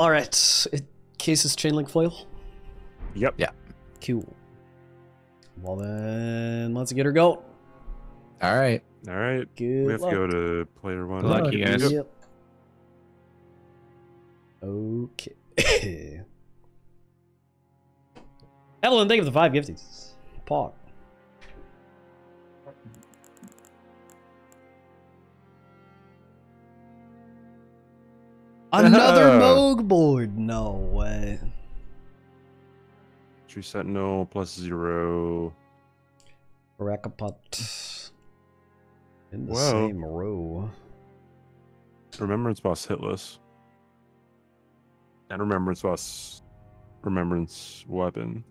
all right. It, cases chain link foil. Yep. Yeah. Cool. Well then, let's get her go. All right. All right. Good we have luck. to go to player one. Good luck, you guys. Yep. Okay. Evelyn, thank you for the five gifties. Pog. Another Moog board? No way. Tree Sentinel plus zero. Crackpot. In the Whoa. same row. Remembrance Boss hitless. And Remembrance Boss Remembrance Weapon.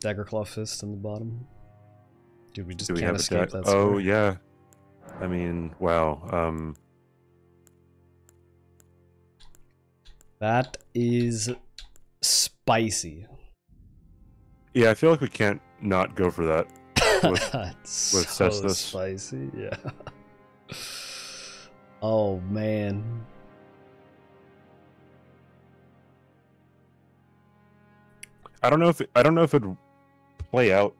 Dagger Claw Fist in the bottom. Dude, we just Do we can't have escape that Oh yeah. I mean, wow. Um That is spicy. yeah, I feel like we can't not go for that. With- That's with so Cestus. spicy, yeah. oh man. I don't know if it, I don't know if it'd play out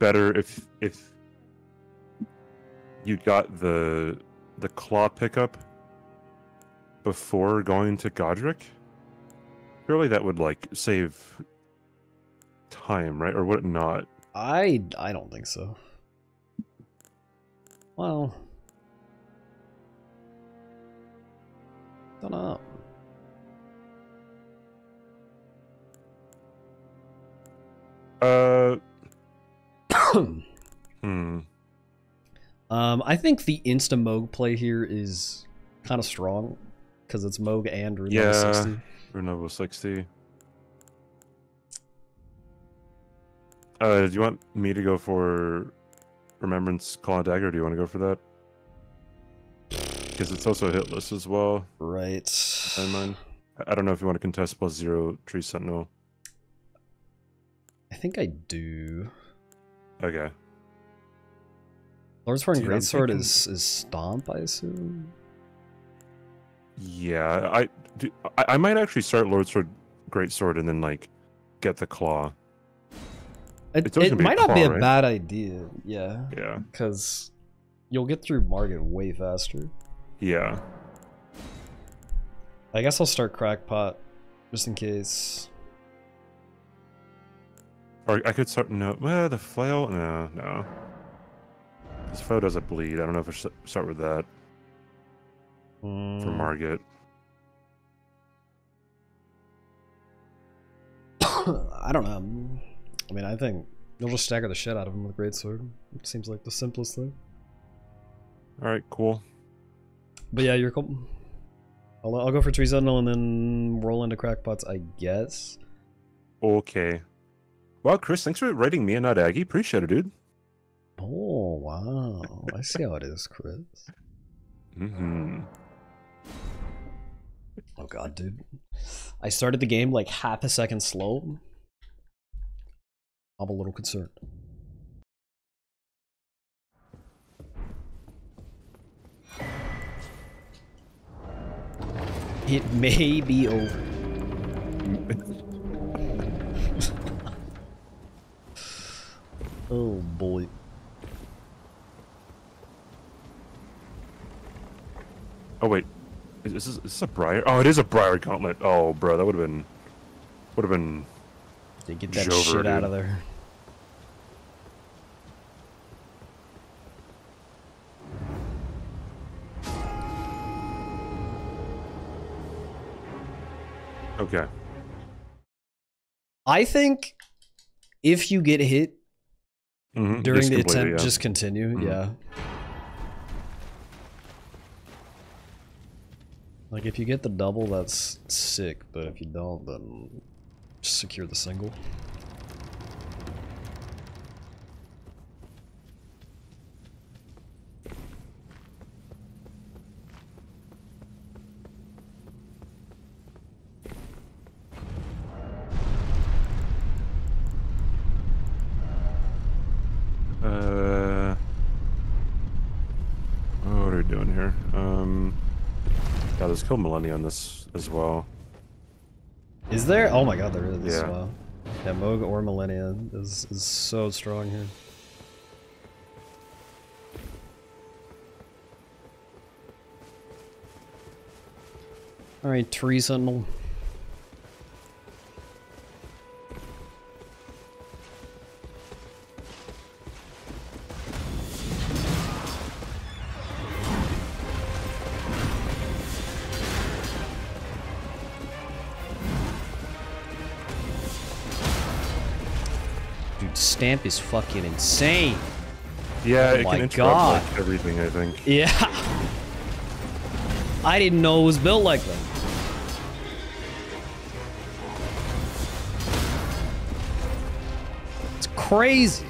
better if if you got the the claw pickup before going to Godrick. Surely that would like save time, right? Or would it not? I I don't think so. Well, don't know. Uh, hmm. um, I think the insta Moog play here is kind of strong because it's Moog and Rune level Yeah. 60. Renovo sixty. Uh, do you want me to go for Remembrance Claw and Dagger? Or do you want to go for that? Because it's also hitless as well. Right. I mind. I- don't know if you want to contest plus zero Tree Sentinel. I think I do. Okay. Lord's Sword and Dude, I'm Greatsword thinking- is is Stomp, I assume. Yeah, I, I might actually start Lord Sword, Great Sword, and then like get the claw. It, it gonna be a might not be a right? bad idea, yeah, Yeah. because you'll get through Margit way faster. Yeah. I guess I'll start Crackpot just in case. Or I could start no. Well, the flail. No, no. This foe doesn't bleed. I don't know if I should start with that for Mm, Margit. I don't know. I mean, I think you'll just stagger the shit out of him with a Greatsword. It seems like the simplest thing. All right, cool. But yeah, you're cool. I'll, I'll go for Tree Sentinel and then roll into Crackpots, I guess. Okay. Well, Chris, thanks for writing me and not Aggie. Appreciate it, dude. Oh, wow. I see how it is, Chris. Mm-hmm. Oh god, dude. I started the game like half a second slow. I'm a little concerned. It may be over. oh boy. Oh wait, is this, is this a Briar? Oh, it is a Briar Gauntlet. Oh, bro, that would have been would have been. They get that Jover, shit out of there. Okay. I think if you get hit Mhm, during just the attempt, yeah. just continue. Mhm. Yeah. Like if you get the double, that's sick. But if you don't, then secure the single. Uh, what are we doing here? Um, yeah, let's kill Malenia on this as well. Is there? Oh my god, there is. Yeah. Wow. Yeah, Moog or Malenia is, is so strong here. Alright, Tree Sentinel. Is fucking insane. Yeah, Oh it my can God. like, everything. I think. Yeah. I didn't know it was built like that. It's crazy.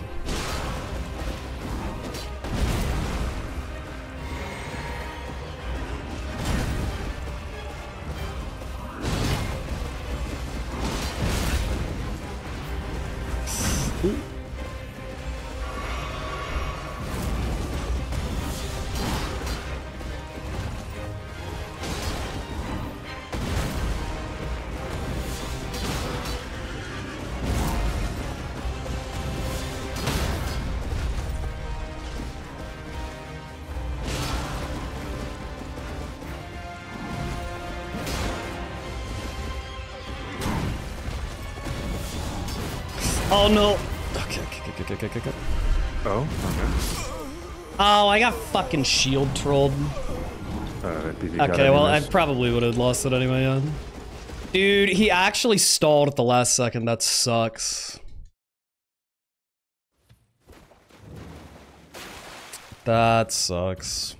Oh no. Okay, okay, okay, okay, okay, okay. Oh, okay. Oh, I got fucking shield trolled. Uh, BB got Okay, well, I probably would have lost it anyway, yeah. Dude, he actually stalled at the last second. That sucks. That sucks.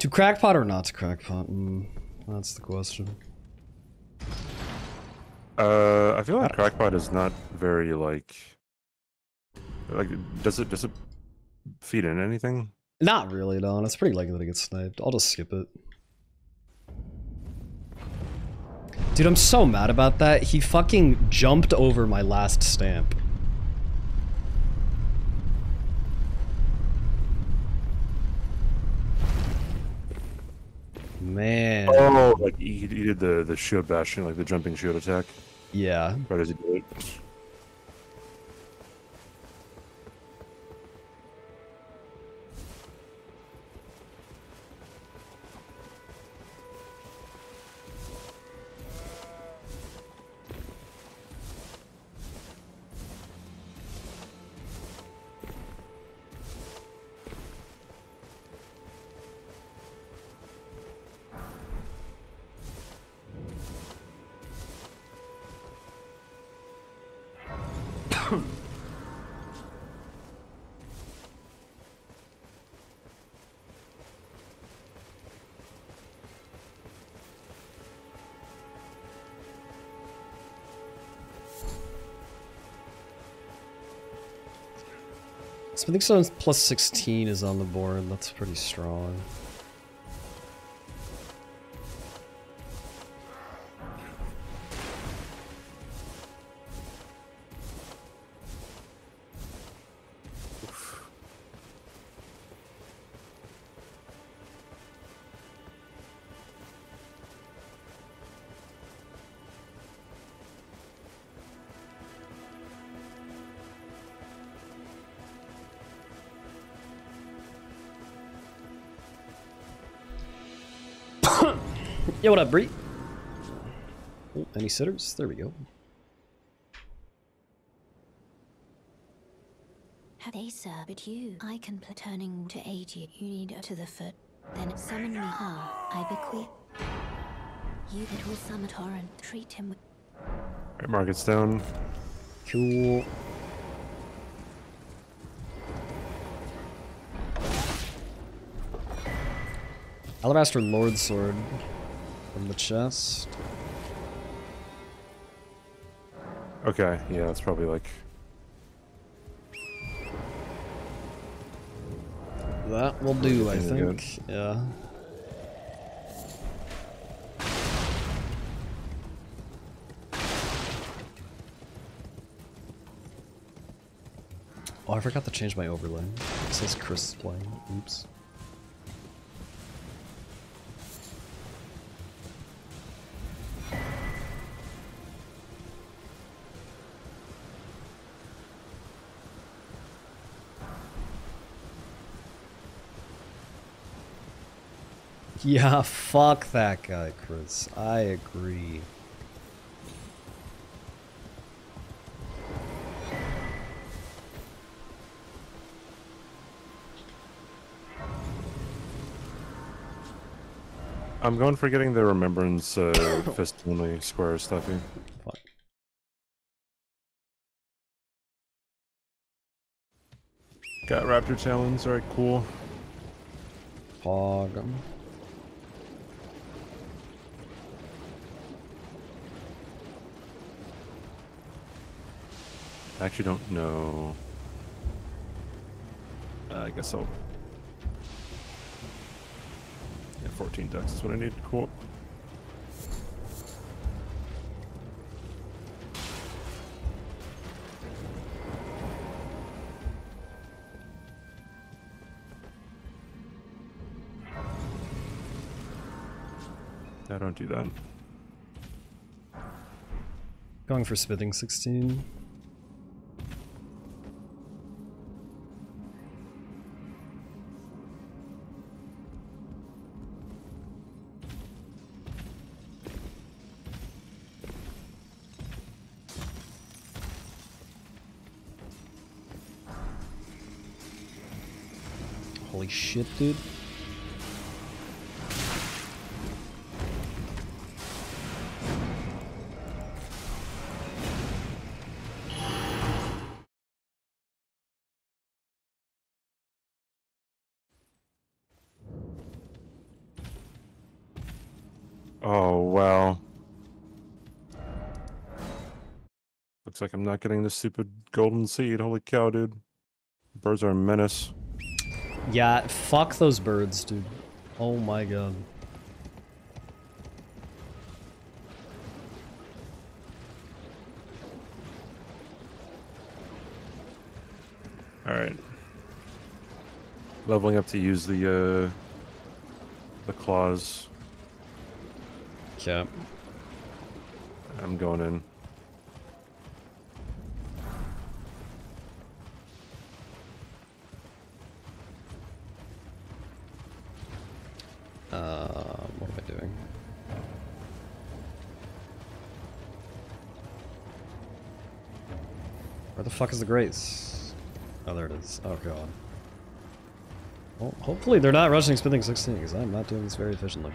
To crackpot or not to crackpot? Mm, that's the question. Uh, I feel like Crackpot is not very like. Like, does it does it feed in anything? Not really, no. It's pretty likely to get sniped. I'll just skip it. Dude, I'm so mad about that. He fucking jumped over my last stamp. Man. Oh, like he, he did the the shield bashing, like the jumping shield attack. Yeah. Right as he did it. Smithing Stone's plus 16 is on the board. That's pretty strong. Yo, what up, Bree? Oh, any sitters? There we go. Have they sir, but you, I can put turning to aid you. You need to the foot. Then summon me. Ah, I bequeath. You it will summon torrent. Treat him with Right, mark it down. Cool. Alabaster Lord Sword from the chest. Okay, yeah, that's probably like. That will do, I Looking good. think. Yeah. Oh, I forgot to change my overlay. It says Chris is playing. Oops. Yeah, fuck that guy, Chris. I agree. I'm going for getting the remembrance uh, fist only square stuffy. Fuck. Got raptor talons. All right, cool. Pog I actually don't know. Uh, I guess I'll. Yeah, 14 ducks is what I need. Cool. I don't do that. Going for smithing 16. Shit, dude. Oh, well. Looks like I'm not getting the stupid golden seed. Holy cow, dude. Birds are a menace. Yeah, fuck those birds, dude. Oh my god. Alright. Leveling up to use the, uh... The claws. Yeah. I'm going in. Uh, what am I doing? Where the fuck is the grace? Oh, there it is. Oh god. Well, hopefully they're not rushing smithing 16, because I'm not doing this very efficiently.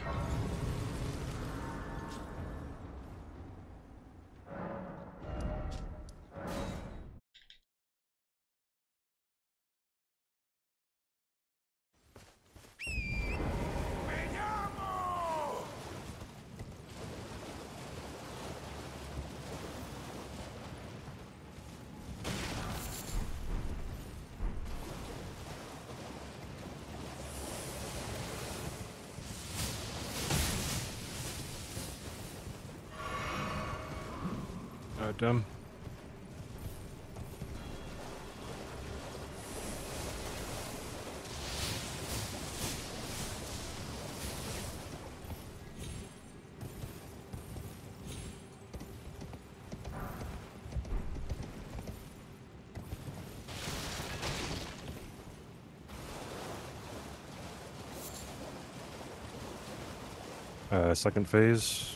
Uh, second phase.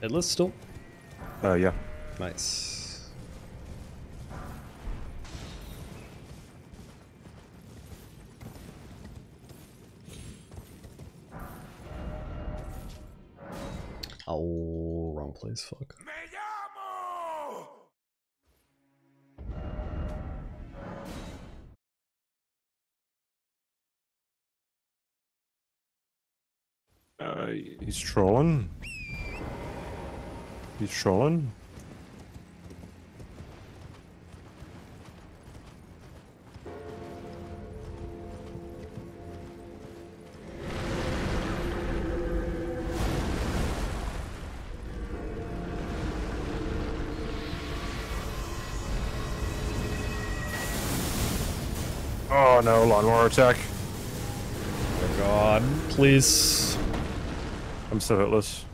Headless still? Uh, yeah. Nice. Oh, wrong place, fuck. He's trolling. He's trolling. Oh no, lawnmower attack. Oh god, please. I'm so hitless.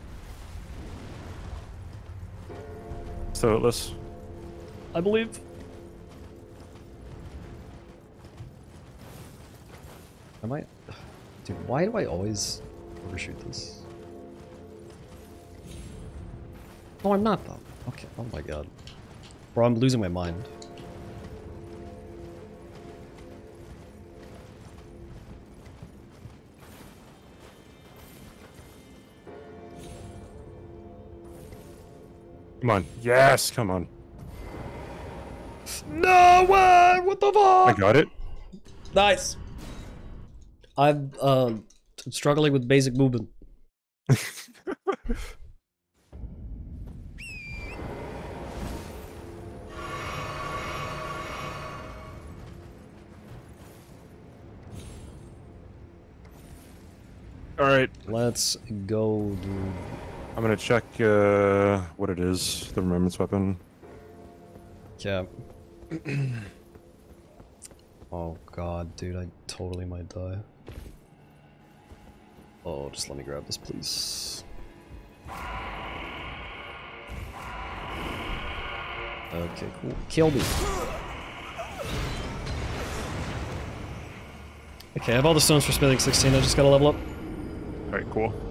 So hitless. I believe. Am I. Dude, why do I always overshoot this? Oh, I'm not though. Okay, oh my god. Bro, I'm losing my mind. Come on. Yes, come on. No way! What the fuck? I got it. Nice. I'm uh, struggling with basic movement. All right. Let's go, dude. I'm gonna check uh, what it is. The remembrance weapon. Yeah. oh god, dude, I totally might die. Oh, just let me grab this, please. Okay, cool. Kill me. Okay, I have all the stones for smithing 16, I just gotta level up. All right. Cool.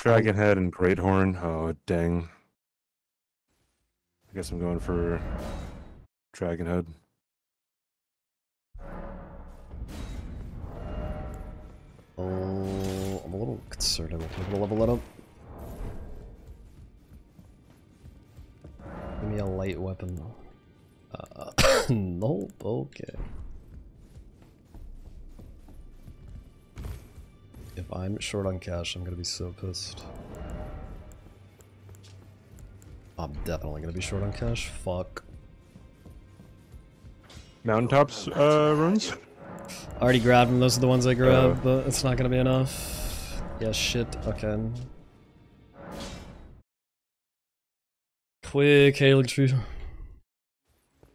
Dragon head and great horn. Oh dang. I guess I'm going for dragon head. Oh, I'm a little concerned I won't be to level that up. Give me a light weapon. Uh, nope, okay. If I'm short on cash, I'm gonna be so pissed. I'm definitely gonna be short on cash. Fuck. Mountaintops uh, runes. I already grabbed them, those are the ones I grabbed, but it's not gonna be enough. Yeah, shit, okay. Quick, hailing tree.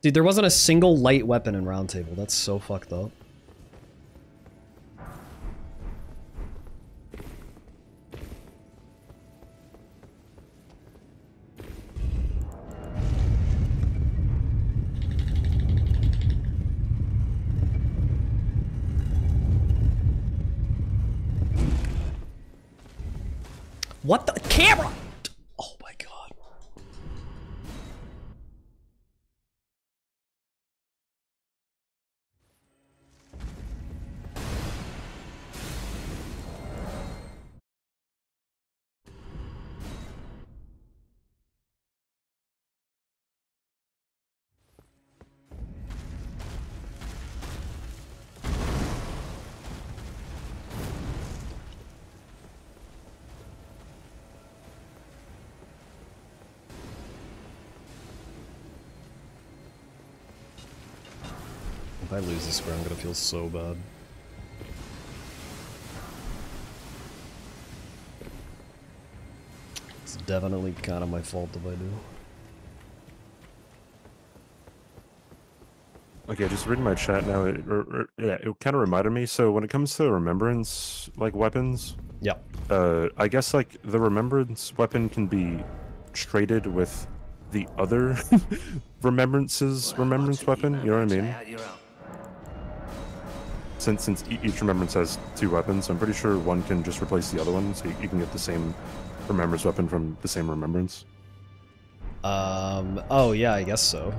Dude, there wasn't a single light weapon in Roundtable. That's so fucked up. What the camera? If I lose this square, I'm gonna feel so bad. It's definitely kind of my fault if I do. Okay, just reading my chat now. It, or, or- yeah, it kind of reminded me. So when it comes to remembrance, like weapons, Yeah. uh, I guess like the remembrance weapon can be traded with the other remembrances remembrance weapon. You know what I mean? Since since each remembrance has two weapons, I'm pretty sure one can just replace the other one, so you, you can get the same remembrance weapon from the same remembrance. Um. Oh yeah, I guess so.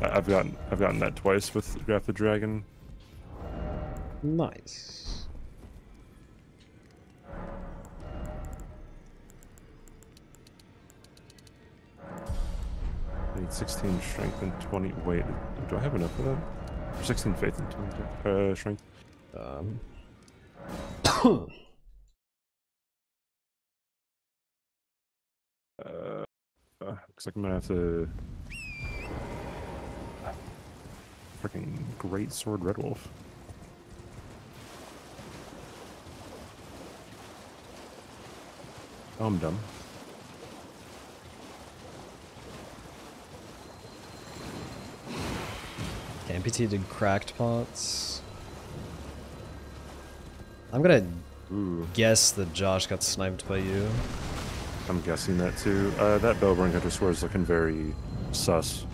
I- I've gotten I've gotten that twice with Grafted Dragon. Nice. I need 16 strength and 20. Wait, do I have enough of that? Or 16 faith and 20 uh, strength. Um. Uh, uh, looks like I'm gonna have to. Freaking great sword, Red Wolf. Oh, I'm dumb. Amputated cracked pots. I'm gonna Ooh, guess that Josh got sniped by you. I'm guessing that too. Uh, that Bell Bearing Hunter sword is looking very sus.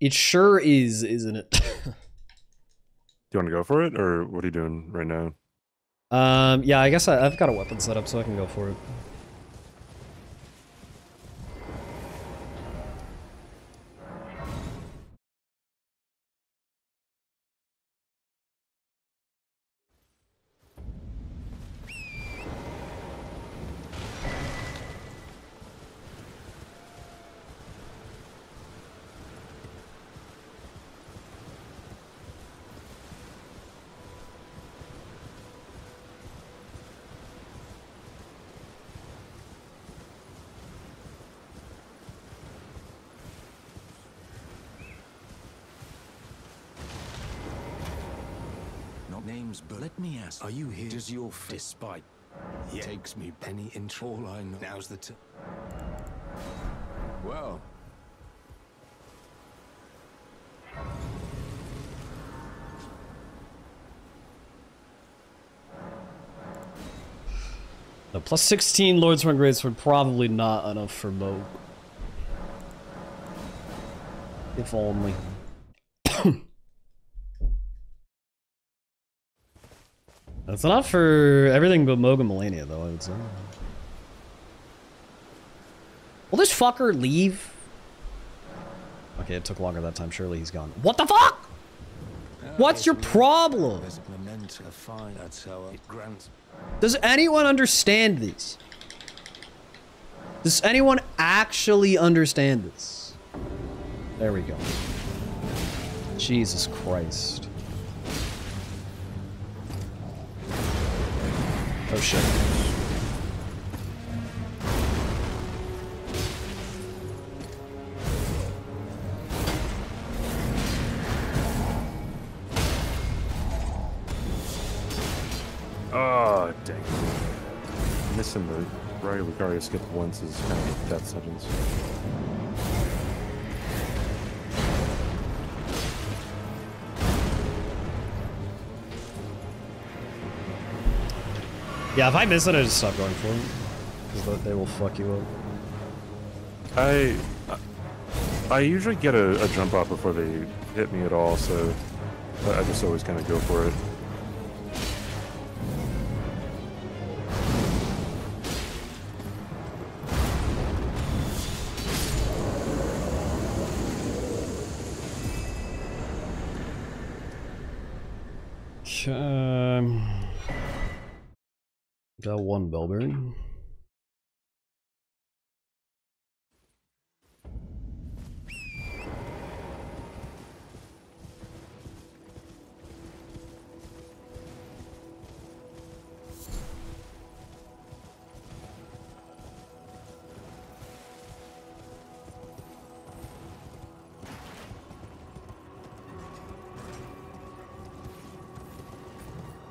It sure is, isn't it? Do you want to go for it, or what are you doing right now? um, yeah, I guess I, I've got a weapon set up, so I can go for it. Let me ask. Are you here? Does your f- despite yeah. takes me any inch? All I know now's the t. Well, The plus 16 Lordsworn's Greatsword probably not enough for Moog. If only. That's enough for everything but Moog and Malenia, though, I would say. Will this fucker leave? Okay, it took longer that time. Surely he's gone. What the fuck? What's your problem? Does anyone understand this? Does anyone actually understand this? There we go. Jesus Christ. Oh shit. Oh, dang. Missing the Raya Lucaria skip once is kind of a death sentence. Yeah, if I miss it, I just stop going for them. Because they will fuck you up. I I usually get a, a jump off before they hit me at all, so I I just always kind of go for it.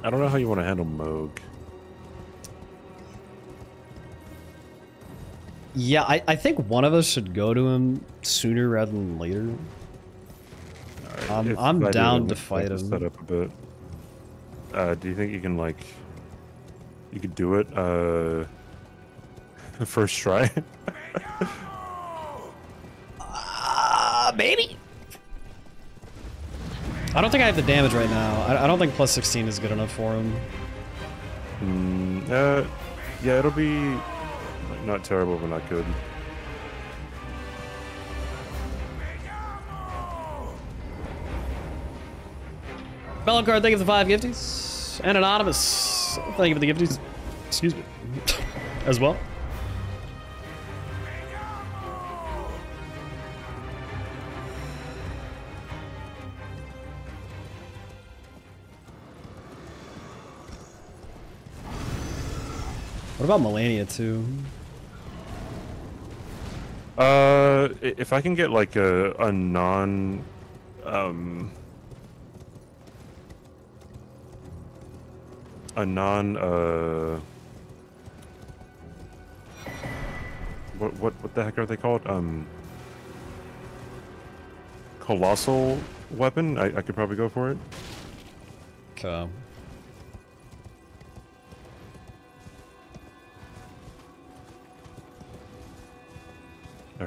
I don't know how you want to handle Moog. Yeah, I, I think one of us should go to him sooner rather than later. I'm, I'm I down to fight him. Set up a bit. Uh, do you think you can like? You could do it. Uh, first try. I don't think I have the damage right now. I, I don't think plus 16 is good enough for him. mm, uh, yeah, it'll be not terrible, but not good. Card, thank you for the five gifties. And Anonymous, thank you for the gifties. Excuse me. As well. About Malenia too? Uh, if I can get like a a non, um, a non uh, what what what the heck are they called? Um, colossal weapon. I I could probably go for it. Okay.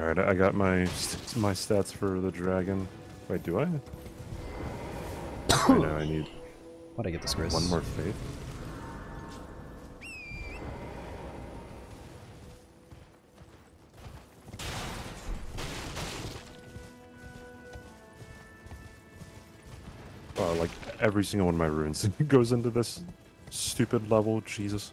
All right, I got my my stats for the dragon. Wait, do I? now I need Why'd I get this grace? one more faith. Oh, like every single one of my runes goes into this stupid level. Jesus.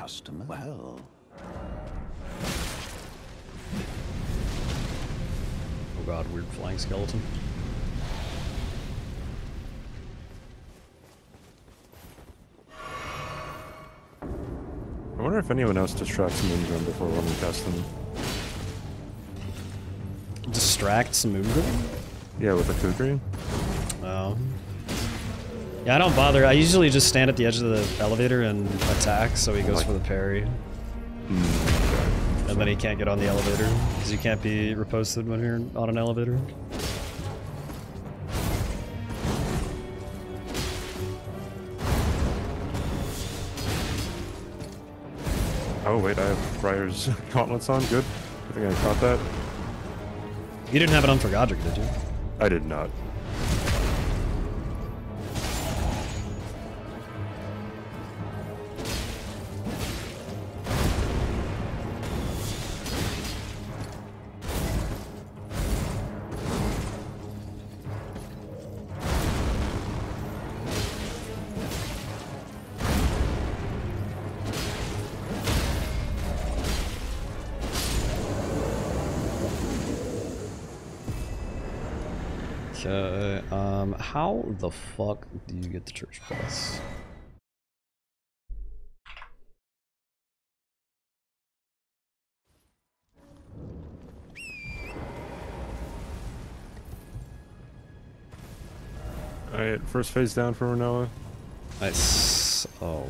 Customer. Well, Oh god, weird flying skeleton. I wonder if anyone else distracts Moongrum before when we cast them. Distracts Moongrum? Yeah, with a Kukri. Oh. Um, Yeah, I don't bother. I usually just stand at the edge of the elevator and attack, so he goes for the parry. And then he can't get on the elevator, because you can't be reposted when you're on an elevator. Oh wait, I have Briar's gauntlets on. Good. I think I caught that. You didn't have it on for Godrick, did you? I did not. How the fuck do you get the church bus? Alright, first phase down for Rennala. Nice. Oh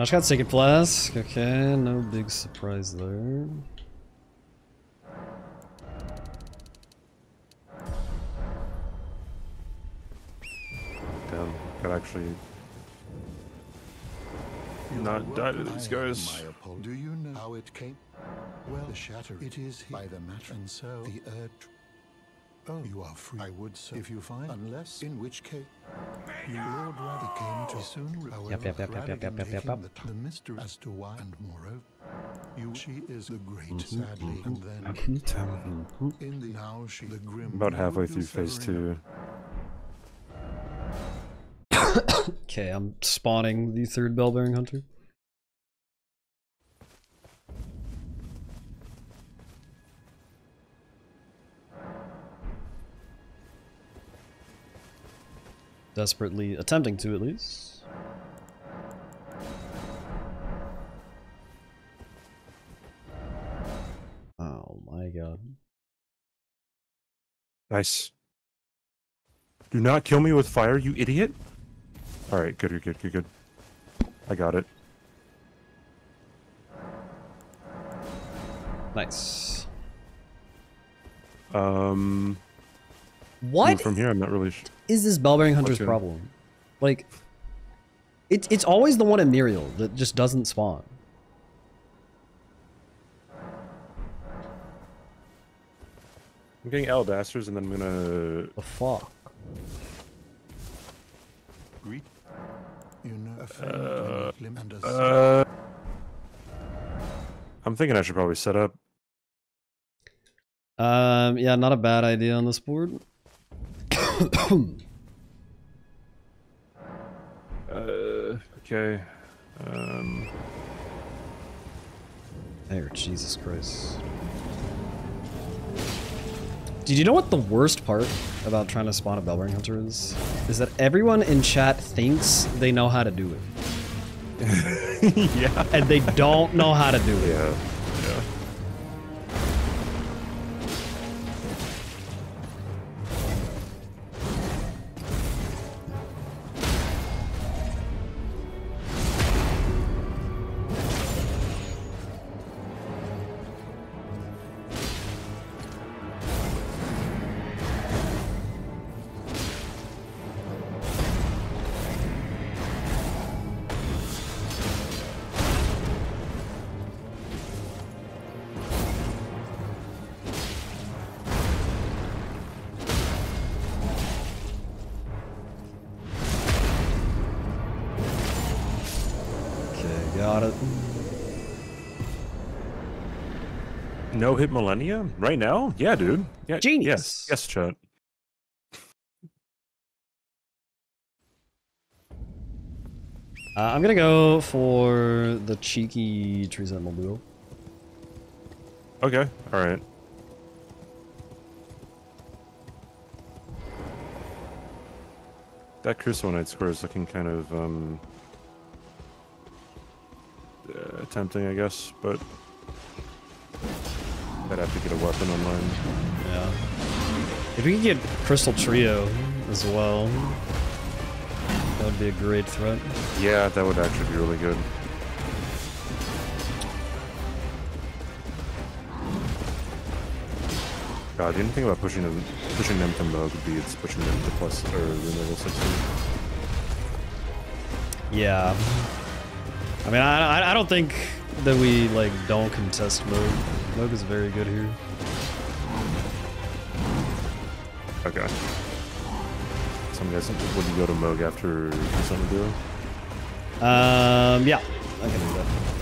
I just got second flask. Okay, no big surprise there. Damn, could actually not die to these guys. Do you know how it came? Well, the shatter. It is by the matter, and so the earth. Oh, you are free. I would so if you find, unless in which case. You Lord Rather came too soon. However, yep, yep, yep, yep, yep, yep, yep, yep. The, the mystery as to why, and moreover, you she is the great, Mm-hmm, sadly, and mm-hmm. then mm-hmm. Mm-hmm. in the now she the grim. About halfway through phase two. Okay, I'm spawning the third bell bearing hunter. Desperately attempting to, at least. Oh my god. Nice. Do not kill me with fire, you idiot. Alright, good, good, good, good, good. I got it. Nice. Um, What from here, I'm not really. Sh- is this bell bearing hunter's Okay. problem? Like, it's it's always the one in Muriel that just doesn't spawn. I'm getting Aldasters, and then I'm gonna. The fuck? Greet. You know, a faint limb Uh, I'm thinking I should probably set up. Um, yeah, not a bad idea on this board. Uh, okay. Um, There, Jesus Christ. Did you know what the worst part about trying to spawn a Bell Bearing Hunter is? Is that everyone in chat thinks they know how to do it. yeah. And they don't know how to do it. Yeah. Hit Malenia right now? Yeah, dude. Yeah. Genius. Yes. Yes, chat. Uh, I'm gonna go for the cheeky Tree Sentinel duo. Okay. All right. That Crucible Knight score is looking kind of um, uh, tempting, I guess, but I'd have to get a weapon online. Yeah. If we could get Crystal Trio as well, that would be a great threat. Yeah, that would actually be really good. God, the only thing about pushing them, pushing them to Moog would be it's pushing them to plus or the level 60. Yeah. I mean, I, I, don't think that we, like, don't contest Moog. Moog is very good here. Okay. So I'm guessing, would you go to Moog after something to do? Um, yeah. I can do that.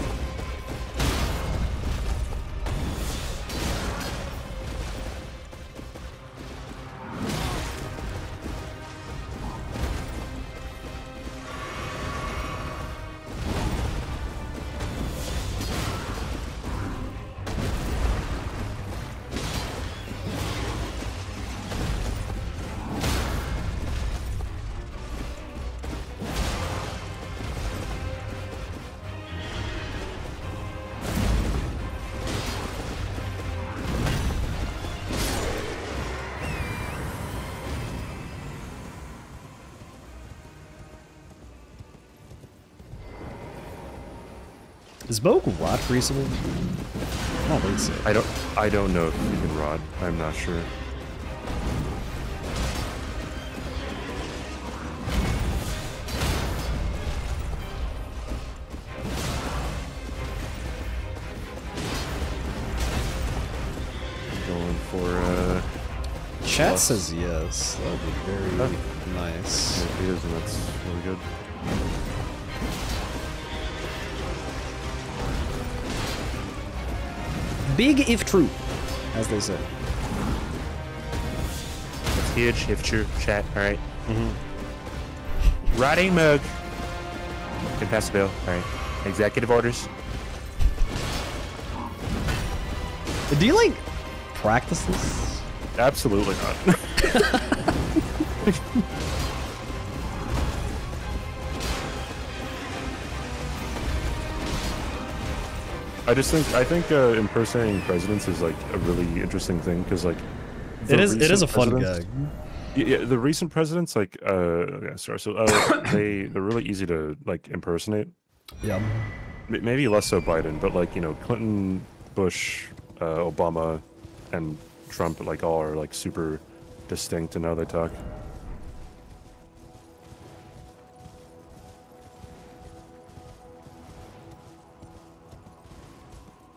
Is Moog rot greasable? I don't think so. I don't, I don't know if you can rod. I'm not sure. Going for uh, Chat Plus. says yes. That would be very Huh? nice. it is, and that's really good. Big if true, as they say. That's huge, if true. Chat, alright. Mm-hmm. Riding mug. Can pass the bill. Alright. Executive orders. Do you like practice this? Absolutely not. I just think I think uh, impersonating presidents is like a really interesting thing because like It is. It is a fun gag. Yeah, yeah, the recent presidents like uh yeah, sorry, so uh, they they're really easy to like impersonate. Yeah. Maybe less so Biden, but like you know Clinton, Bush, uh, Obama, and Trump like all are like super distinct in how they talk.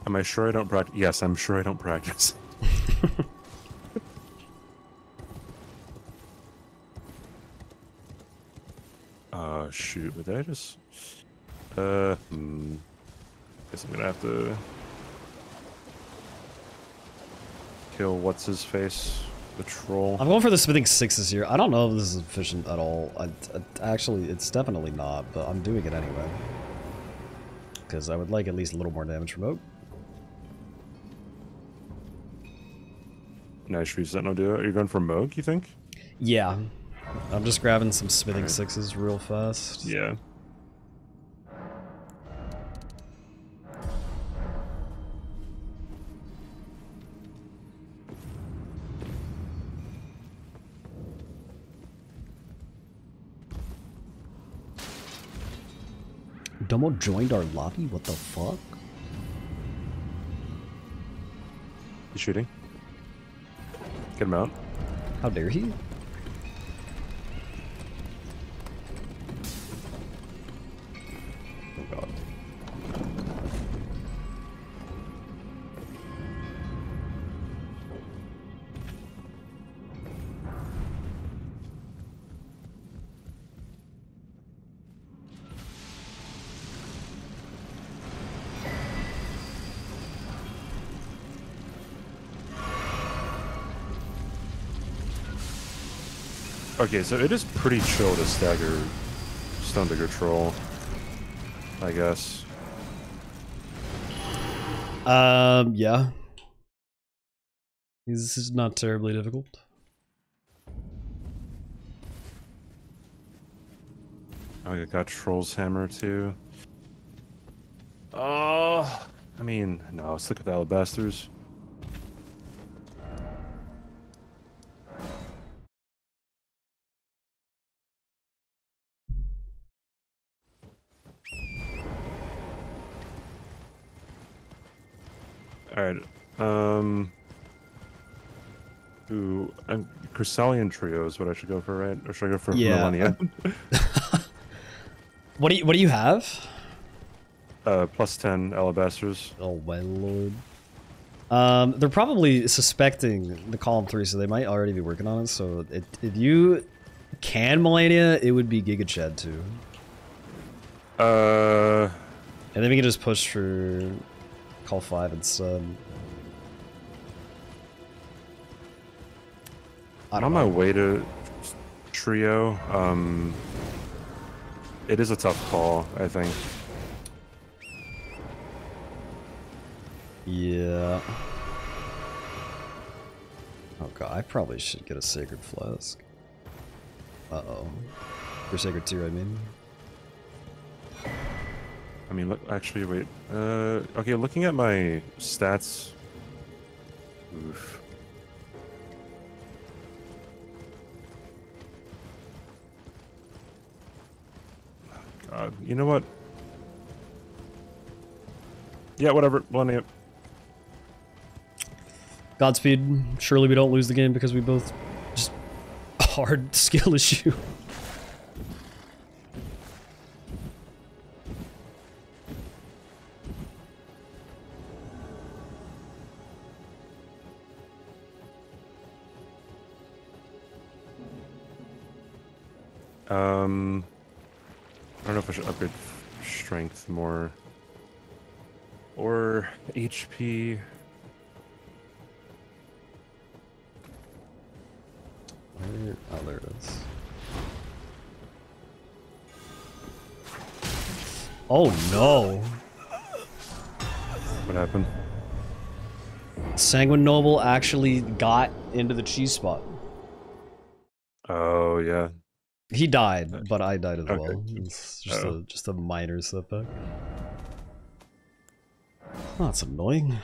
Am I sure I don't practice? Yes, I'm sure I don't practice. Uh, shoot, but did I just... Uh, hmm. Guess I'm gonna have to... Kill what's-his-face the troll. I'm going for the smithing sixes here. I don't know if this is efficient at all. I, I- actually, it's definitely not, but I'm doing it anyway. Because I would like at least a little more damage from Oak. Nice Tree Sentinel do it. You're going for Moog, you think? Yeah. I'm just grabbing some smithing sixes real fast. Yeah. Domo joined our lobby? What the fuck? He's shooting. Get him out. How dare he? Oh god. Okay, so it is pretty chill to stagger Stone Digger Troll. I guess. Um, yeah. This is not terribly difficult. Oh, I got Troll's Hammer too. Oh, I mean, no, let's look at the Alabasters. Alright, um... Ooh, um, Crystalian Trio is what I should go for, right? Or should I go for Yeah, Malenia? What do you What do you have? Uh, plus 10 Alabasters. Oh my lord. Um, they're probably suspecting the column three, so they might already be working on it. So it, if you can Malenia, it would be Giga Chad too, Uh, and then we can just push for call five instead. I I'm on my way to trio. Um, it is a tough call, I think. Yeah. Oh god, I probably should get a Sacred Flask. Uh oh. For Sacred Tear, I mean. I mean, look, actually, wait. Uh, okay, looking at my stats. Oof. God, you know what? Yeah, whatever. Malenia. Godspeed. Surely we don't lose the game because we both just hard skill issue. HP. Where- Oh, there it is. Oh no! What happened? Sanguine Noble actually got into the cheese spot. Oh, yeah. He died, but I died as Okay. well. It's just Oh. a just a minor setback. That's annoying.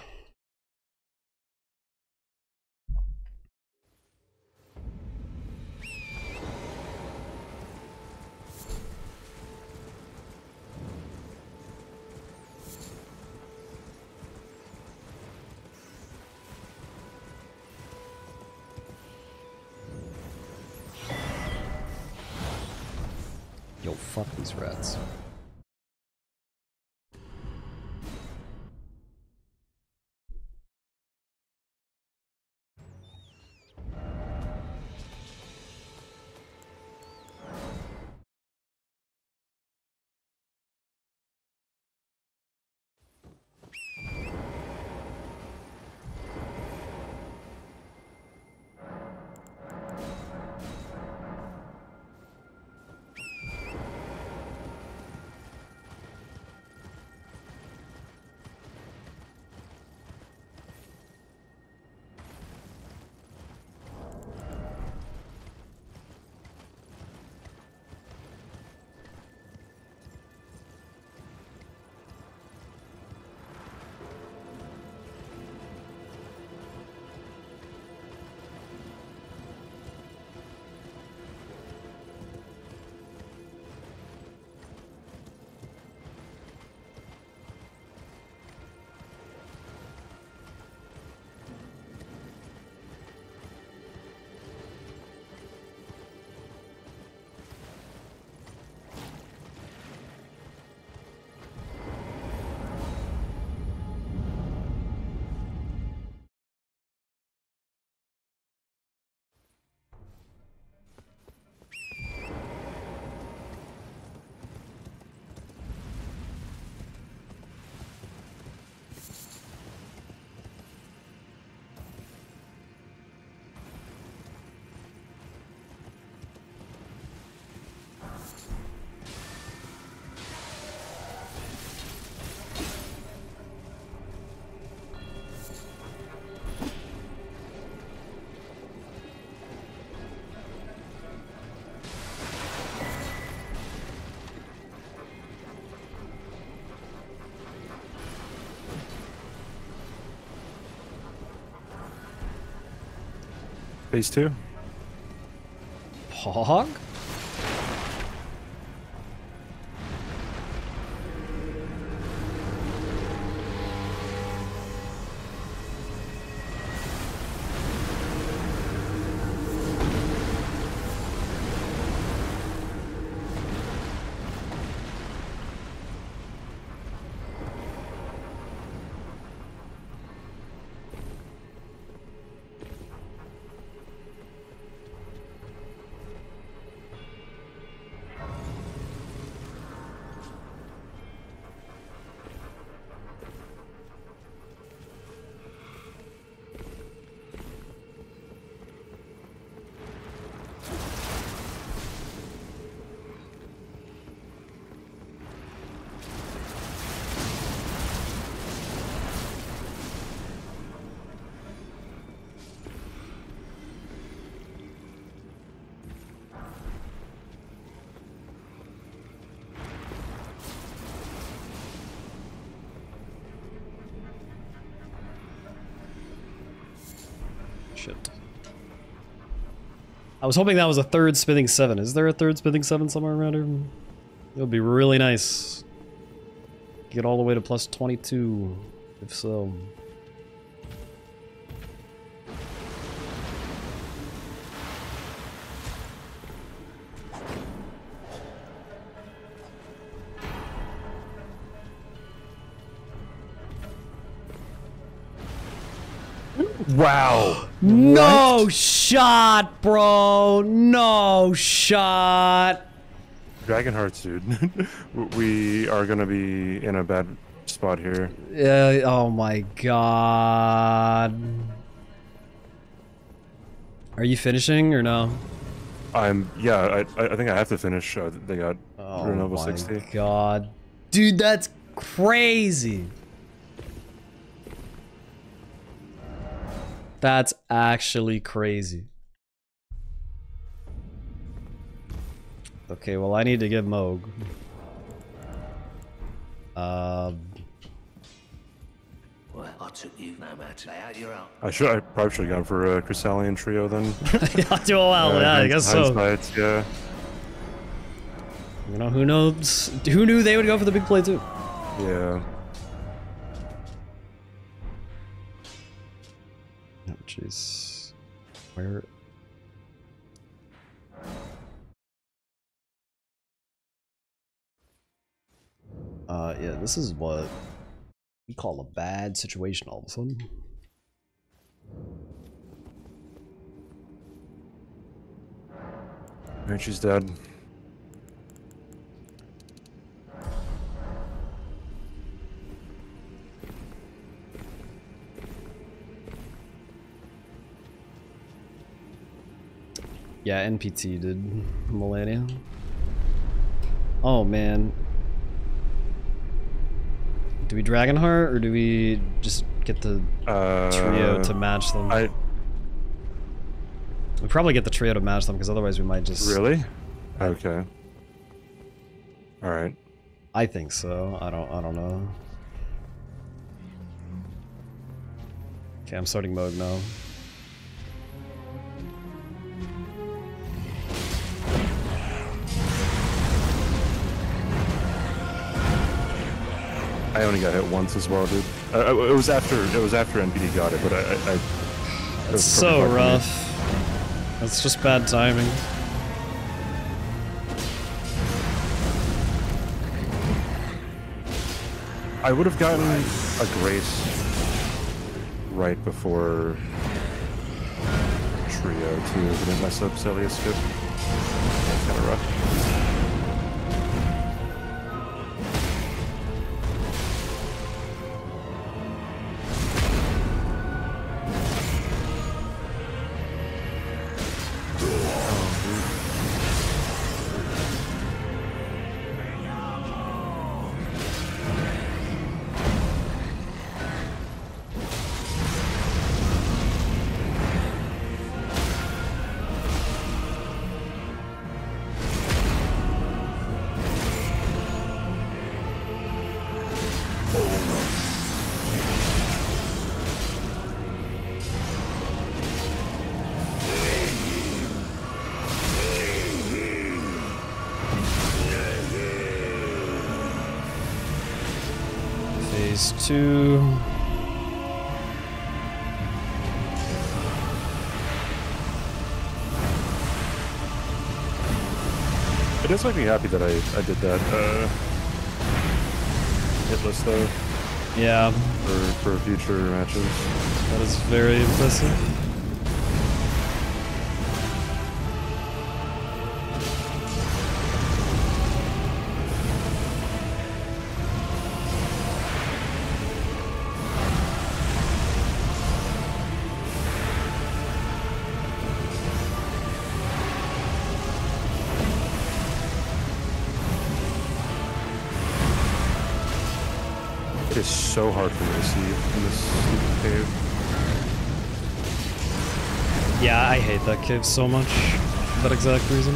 Phase two. Pog? Shit. I was hoping that was a third smithing seven. Is there a third smithing seven somewhere around here? It would be really nice. Get all the way to plus 22, if so. Wow. No shot, bro. No shot. Dragon Hearts, dude. we are gonna be in a bad spot here. Yeah. Oh my god. Are you finishing or no? I'm yeah. I I I think I have to finish. Uh, they got Oh Grenoble my 60. god. Dude, that's crazy. That's actually crazy. Okay, well I need to get Moog. Um, Well, I took you no matter how you're out. I should. I probably should have gone for a Crystalian trio then. yeah, do a Uh, yeah, I guess so. hindsight, Yeah. You know, who knows? Who knew they would go for the big play too? Yeah. Jeez. Where? Uh, yeah, this is what we call a bad situation all of a sudden. She's dead. Yeah, NPT did Malenia. Oh man. Do we Dragonheart or do we just get the Uh, trio to match them? I we probably get the trio to match them because otherwise we might just. really. Okay. All right. I think so. I don't. I don't know. Okay, I'm starting mode now. I only got hit once as well, dude. Uh, uh, it was after it was after NPT got it, but I. I, I It's so pretty hard for me. rough. It's just bad timing. I would have gotten a grace right before trio too. if I didn't mess up Sellia skip. Kind of rough. Two. It does make me happy that I, I did that uh, hit list though Yeah, for, for future matches. that is very impressive. So hard for me to see in this cave. Yeah, I hate that cave so much. For that exact reason.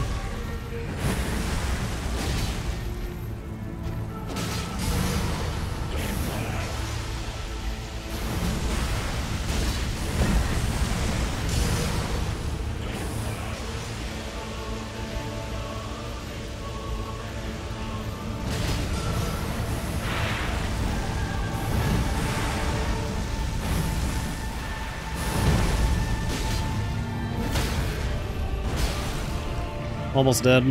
Almost dead.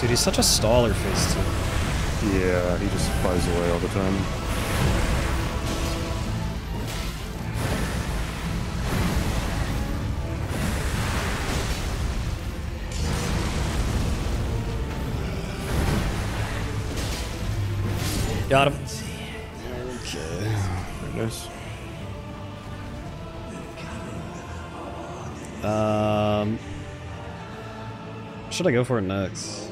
Dude, he's such a staller face too. Yeah, he just flies away all the time. Got him. Very nice. Um, should I go for it next?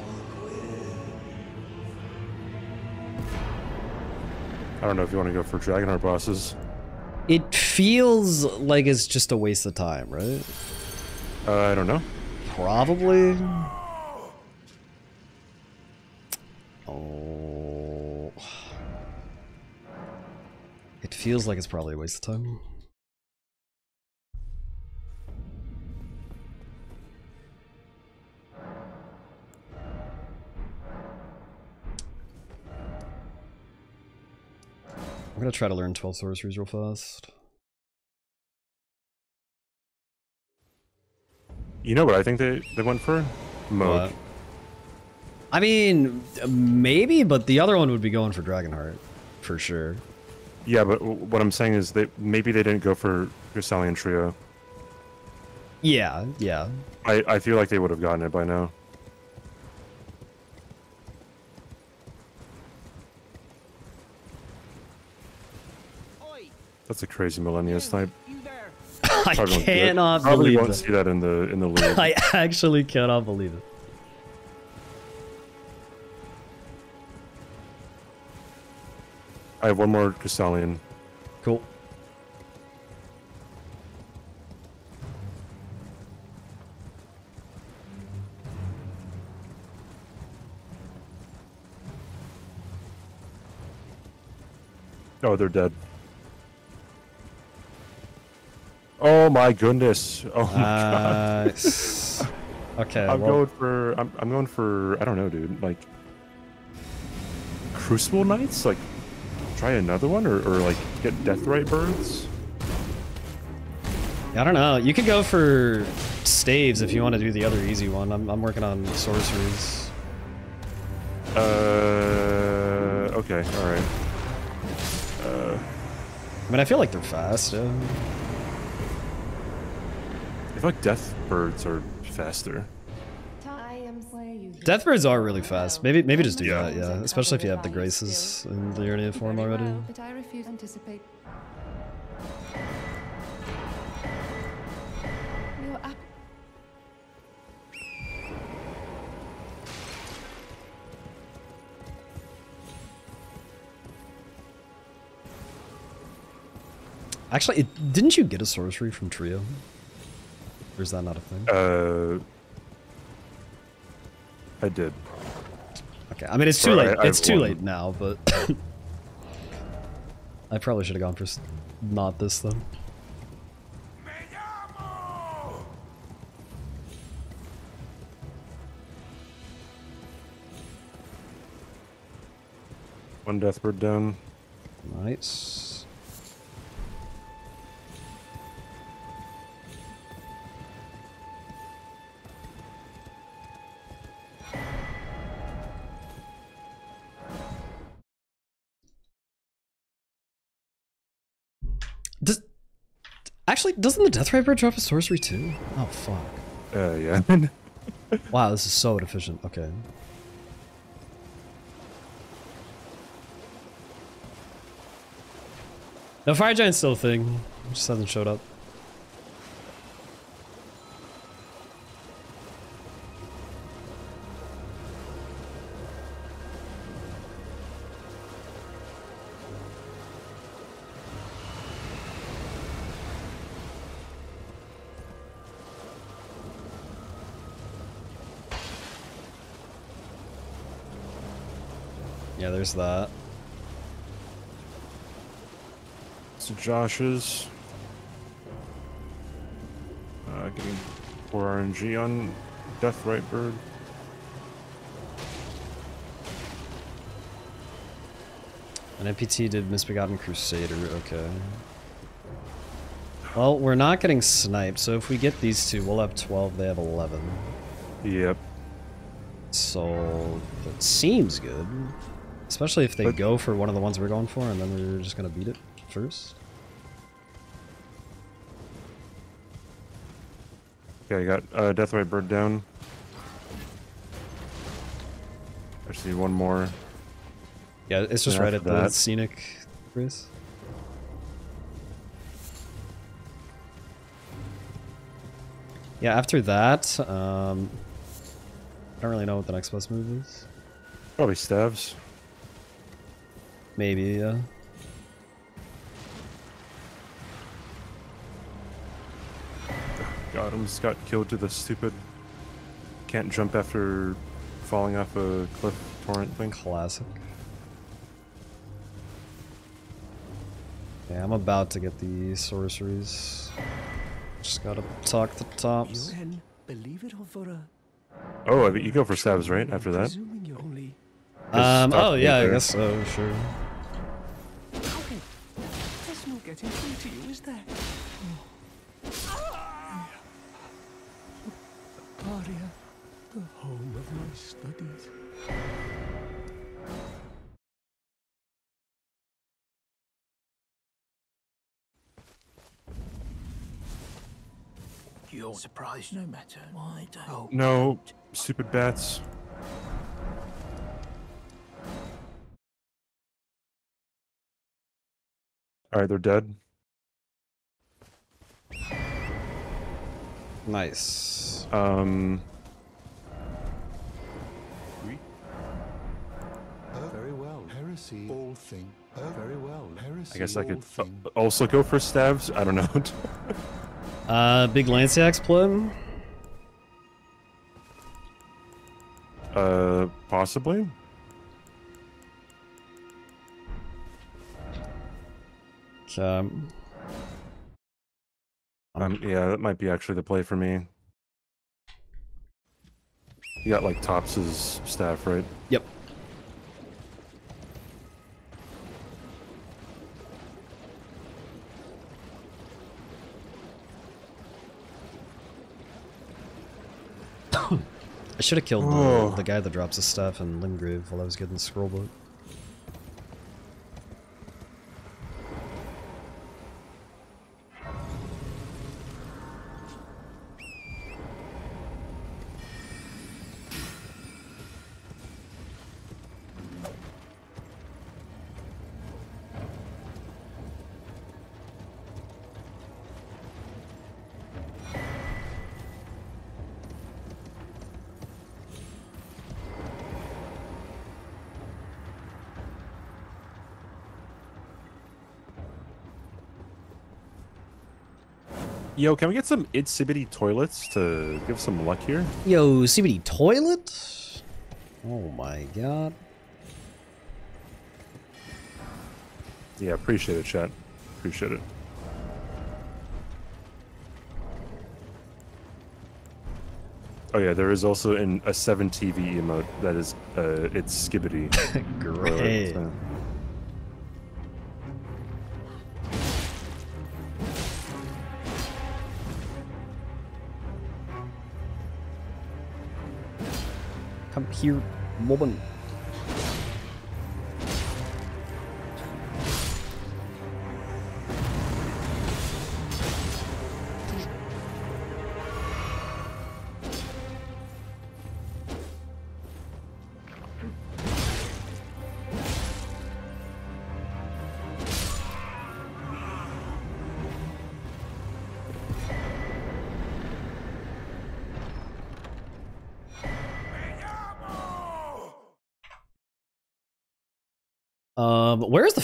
I don't know if you want to go for Dragonheart bosses. It feels like it's just a waste of time, right? Uh, I don't know. Probably. Oh. It feels like it's probably a waste of time. I'm gonna try to learn 12 sorceries real fast. You know what I think they, they went for? Mode. What? I mean, maybe, but the other one would be going for Dragonheart, for sure. Yeah, but what I'm saying is that maybe they didn't go for Crystalian Trio. Yeah, yeah. I, I feel like they would have gotten it by now. That's a crazy Malenia snipe. I Probably won't it. cannot Probably won't that. see that in the in the league. I actually cannot believe it. I have one more Crystalian. Cool. Oh, they're dead. Oh my goodness! Oh my god! Okay, I'm well, going for I'm, I'm going for I don't know, dude. Like Crucible Knights. Like try another one, or, or like get death Deathrite birds. I don't know. You could go for staves if you want to do the other easy one. I'm, I'm working on sorceries. Uh, okay, all right. Uh, I mean, I feel like they're fast. Yeah. I feel like Death birds are faster. Deathbirds are really fast. Maybe maybe just do Yeah. that, yeah. Especially if you have the graces in the area form already. But I refuse anticipate. Actually, it, didn't you get a sorcery from Trio? Or is that not a thing? Uh, I did. Okay, I mean it's too late. it's I've too won. late now, but I probably should have gone for not this though. One deathbird down. Nice. Actually doesn't the Death Viper drop a sorcery too? Oh fuck! Uh, yeah. Wow, this is so inefficient. Okay. No, Fire Giant's still a thing. Just hasn't showed up. There's that. So Josh's. Uh, getting 4 RNG on Death Rite Bird. An NPT did Misbegotten Crusader, okay. Well, we're not getting sniped, so if we get these two, we'll have 12, they have 11. Yep. So, that seems good. Especially if they But- go for one of the ones we're going for, and then we're just gonna beat it first. Okay, I got uh, Death Rite Bird down. I just need one more. Yeah, it's just right at the scenic race. Yeah, after that, um, I don't really know what the next best move is. Probably Stabs. Maybe, yeah. God, almost got killed to the stupid. Can't jump after falling off a cliff torrent thing. Classic. Yeah, I'm about to get the sorceries. Just gotta talk the Thops. Yuren, believe it or for a Oh, I mean, you go for Stabs, right? After that? presuming you're only Um, oh me yeah, I guess so, sure. Surprised no matter. Why don't oh, No, stupid bats. Alright, they're dead. Nice. Um, very well. Heresy, all thing. Oh, very well. Heresy, I guess I could uh, also go for Stabs. I don't know. Uh, big Lansseax play? uh, possibly? Um, Um, yeah, that might be actually the play for me. You got like Thops's staff, right? yep. I should have killed Oh. the, the guy that drops his stuff in Limgrave while I was getting the scroll book. Yo, can we get some Itsibity toilets to give some luck here? Yo, CBD toilet? Oh my god. Yeah, appreciate it, chat. Appreciate it. Oh yeah, there is also in a 7 TV emote that is uh it's skibbity. Great. Uh, here, woman.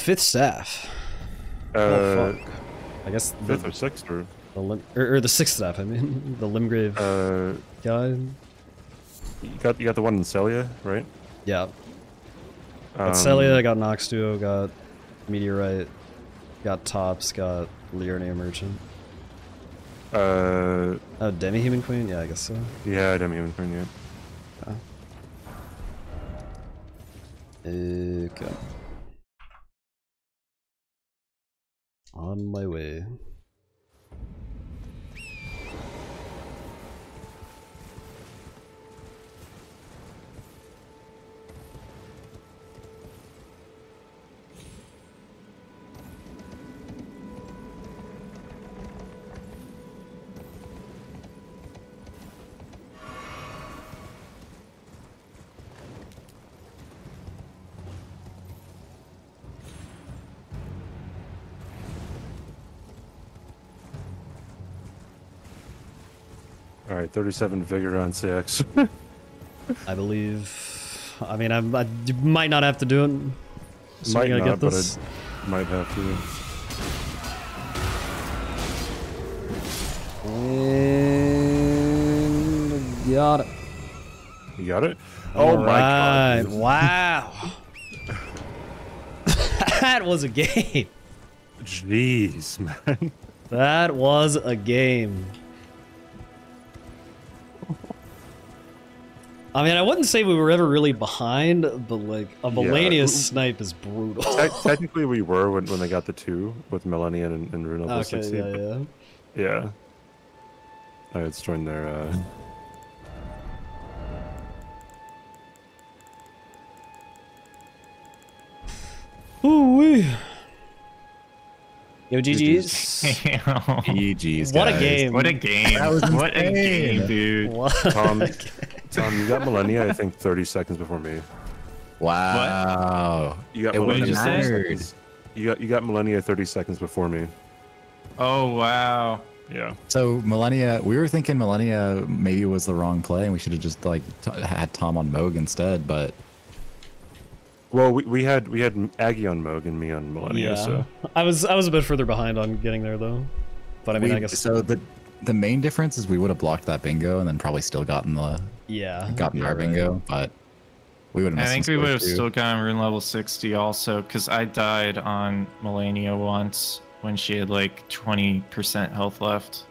Fifth staff? Uh, oh fuck. I guess the, fifth or sixth or the lim- or, or the sixth staff. I mean, the Limgrave uh, guy. you got you got the one in Sellia, right? Yeah, got Um, Sellia, got Nox Duo, got Meteorite, got Thops, got Leonia Merchant. Uh, Oh, Demi Human Queen? Yeah, I guess so. yeah, I didn't even turn. Okay. On my way. 37 vigor on CX. I believe. I mean, I'm, I you might not have to do it. Might Assuming I not, get but this. I might have to. And got it. You got it? Oh my god! Wow. that was a game. Jeez, man. That was a game. I mean, I wouldn't say we were ever really behind, but like a Malenia snipe is brutal. Te- technically, we were when, when they got the two with Malenia and, and Rune level okay, 60. yeah, but- yeah. yeah. All right, let's join their. Uh, Ooh wee. Yo, GG's. GG's, What a game. What a game. What a game, dude. What? Tom, Tom, um, you got Malenia, I think, 30 seconds before me. Wow. You got It Malenia wouldn't 30 mattered. seconds. You got you got Malenia 30 seconds before me. Oh, wow. Yeah. So Malenia, we were thinking Malenia maybe was the wrong play, and we should have just like t- had Tom on Moog instead. But Well, we, we had we had Aggy on Moog and me on Malenia, Yeah. so I was I was a bit further behind on getting there though. But I mean, we- I guess so. The the main difference is we would have blocked that bingo, and then probably still gotten the yeah. gotten you're our right. bingo, but we would have. I think we would have too. still gotten rune level 60 also, because I died on Malenia once when she had like 20% health left.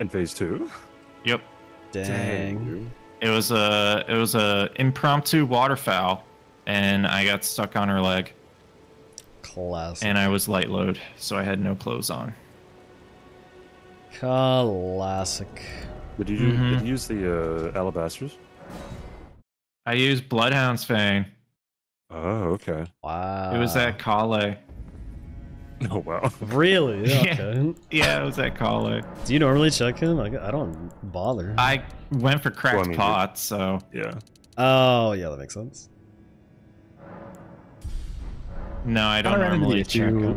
in phase two. Yep. Dang. dude. It was a it was a impromptu waterfowl, and I got stuck on her leg, Classic. and I was light load, so I had no clothes on. Classic. Did you Mhm. did you use the uh, alabasters? I used Bloodhound's Fang. Oh, okay. Wow. It was at Kale. Oh wow. Really? Yeah, Yeah. okay. Yeah, it was at Kale. Do you normally check him? I, I don't bother. I went for cracked Well, I mean, pots, so Yeah. oh, yeah, that makes sense. no, I don't I ran into normally check issue them.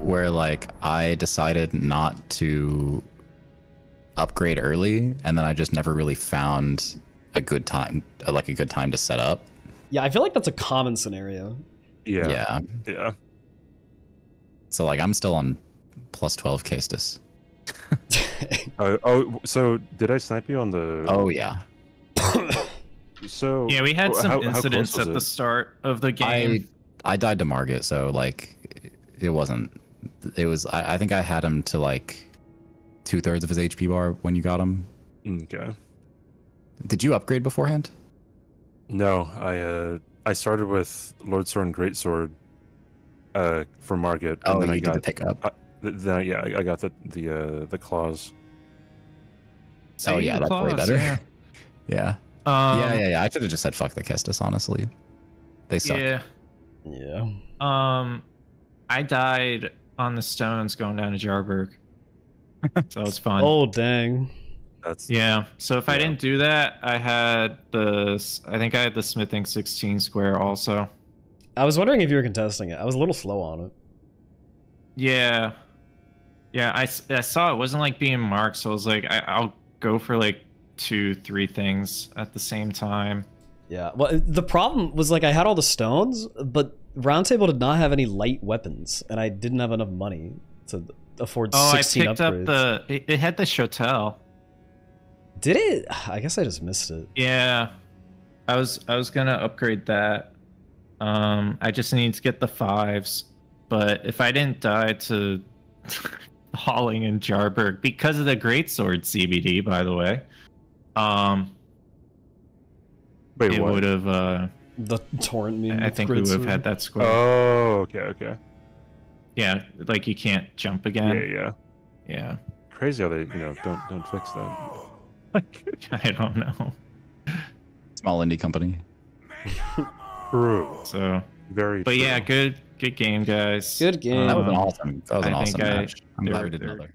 where like I decided not to upgrade early, and then I just never really found a good time, uh, like a good time to set up. Yeah, I feel like that's a common scenario. Yeah. Yeah. Yeah. So like I'm still on plus 12 Caestus. Uh, oh, so did I snipe you on the? Oh yeah. So Yeah, we had some how- how incidents was at the start of the I game. I died to Margit, so like it wasn't. It was. I, I think I had him to like two thirds of his HP bar when you got him. Okay. Did you upgrade beforehand? No, I uh I started with Lordsworn's Greatsword uh for Margit, and Oh, then you I did got the pickup. th- then yeah I, I got the the uh the claws. oh yeah, that's way better. yeah. yeah. Um, yeah, yeah, yeah. I should have just said fuck the Caestus, honestly. They suck. Yeah. Yeah. Um, I died on the stones going down to Jarburg. so it was fun. Oh dang. That's Yeah. So if I didn't do that, I had the I think I had the smithing 16 square also. I was wondering if you were contesting it. I was a little slow on it. Yeah. Yeah, I, I saw it wasn't like being marked, so I was like, I, I'll go for like two, three things at the same time. Yeah. Well, the problem was like I had all the stones, but Roundtable did not have any light weapons, and I didn't have enough money to afford Oh, I picked upgrades. up the. It, it had the Shotel. Did it? I guess I just missed it. Yeah, I was I was gonna upgrade that. Um, I just need to get the fives, but if I didn't die to hauling in Jarburg because of the greatsword CBD, by the way, um, wait, it would have. Uh, The torrent meme. I think we would have had that square. Oh, okay, okay. Yeah, like you can't jump again. yeah. Yeah, Crazy how they, you know, don't don't fix that. Like, I don't know. Small indie company. True. So, Very. but yeah, good good game, guys. Good game. That was an Um, awesome. That was an I awesome think I- match. I'm glad we did they're- another.